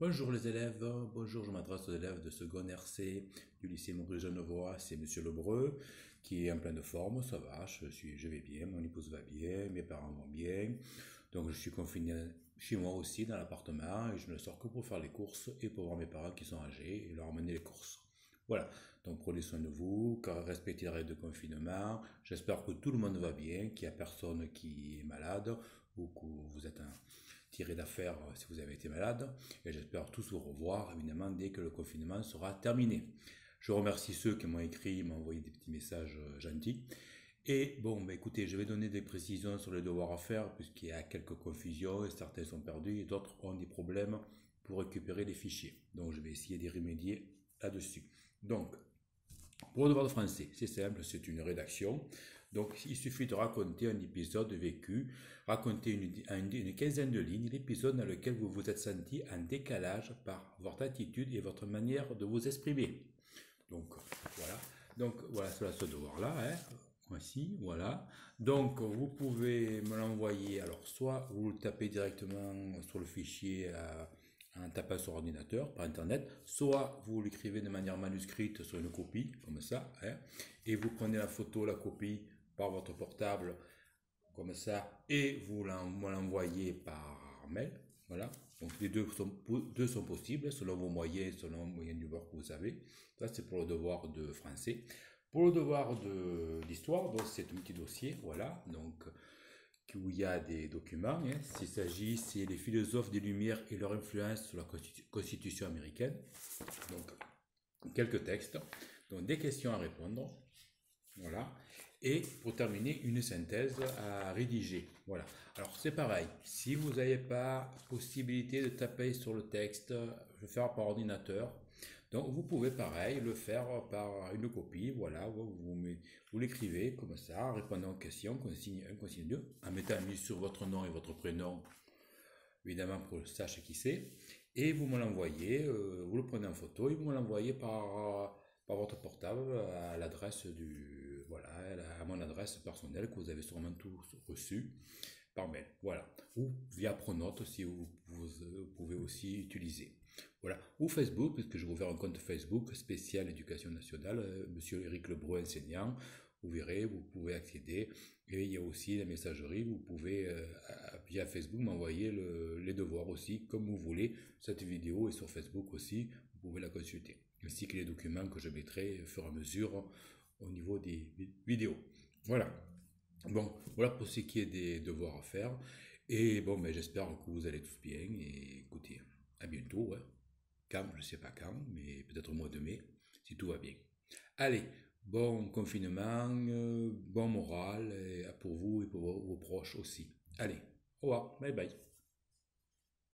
Bonjour les élèves, bonjour, je m'adresse aux élèves de seconde RC du lycée Maurice Genevois, c'est Monsieur Lebreu qui est en pleine forme, ça va, je, suis, je vais bien, mon épouse va bien, mes parents vont bien, donc je suis confiné chez moi aussi dans l'appartement et je ne sors que pour faire les courses et pour voir mes parents qui sont âgés et leur amener les courses. Voilà, donc prenez soin de vous, respectez les règles de confinement, j'espère que tout le monde va bien, qu'il n'y a personne qui est malade ou que vous êtes un tiré d'affaire euh, si vous avez été malade. Et j'espère tous vous revoir, évidemment, dès que le confinement sera terminé. Je remercie ceux qui m'ont écrit, m'ont envoyé des petits messages euh, gentils. Et bon, bah écoutez, je vais donner des précisions sur les devoirs à faire, puisqu'il y a quelques confusions, et certains sont perdus, et d'autres ont des problèmes pour récupérer les fichiers. Donc je vais essayer d'y remédier là-dessus. Donc, pour le devoir de français, c'est simple, c'est une rédaction. Donc, il suffit de raconter un épisode vécu, raconter une, quinzaine de lignes, l'épisode dans lequel vous vous êtes senti en décalage par votre attitude et votre manière de vous exprimer. Donc, voilà. Donc, voilà, cela ce devoir-là. Hein. Voici, voilà. Donc, vous pouvez me l'envoyer. Alors, soit vous le tapez directement sur le fichier en tapant sur ordinateur, par internet, soit vous l'écrivez de manière manuscrite sur une copie, comme ça, hein, et vous prenez la photo, la copie par votre portable, comme ça, et vous l'envoyez par mail, voilà. Donc les deux sont, deux sont possibles, selon vos moyens, selon le moyen du bord que vous avez. Ça, c'est pour le devoir de français. Pour le devoir d'histoire, donc c'est un petit dossier, voilà, donc où il y a des documents. Hein. S'il s'agit, c'est les philosophes des Lumières et leur influence sur la Constitution américaine. Donc, quelques textes. Donc, des questions à répondre. Voilà. Et pour terminer, une synthèse à rédiger. Voilà. Alors, c'est pareil. Si vous n'avez pas possibilité de taper sur le texte, je vais faire par ordinateur. Donc vous pouvez pareil le faire par une copie, voilà, vous, l'écrivez comme ça, répondant aux questions, consigne 1, consigne 2, en mettant mis sur votre nom et votre prénom, évidemment pour que je sache qui c'est, et vous me l'envoyez, euh, vous le prenez en photo et vous me l'envoyez par, par votre portable à l'adresse du, à mon adresse personnelle que vous avez sûrement tous reçu par mail, voilà, ou via Pronote si vous, pouvez aussi utiliser. Voilà. Ou Facebook, puisque vous faire un compte Facebook spécial éducation nationale, euh, monsieur Eric Lebrun enseignant. Vous verrez, vous pouvez accéder. Et il y a aussi la messagerie, vous pouvez euh, via Facebook m'envoyer les devoirs aussi, comme vous voulez. Cette vidéo est sur Facebook aussi, vous pouvez la consulter. Ainsi que les documents que je mettrai au fur et à mesure au niveau des vidéos. Voilà. Bon, voilà pour ce qui est des devoirs à faire. Et bon, mais j'espère que vous allez tous bien. Et écoutez, à bientôt. Hein. Quand, je ne sais pas quand, mais peut-être au mois de mai, si tout va bien. Allez, bon confinement, euh, bon moral pour vous et pour vos proches aussi. Allez, au revoir, bye bye.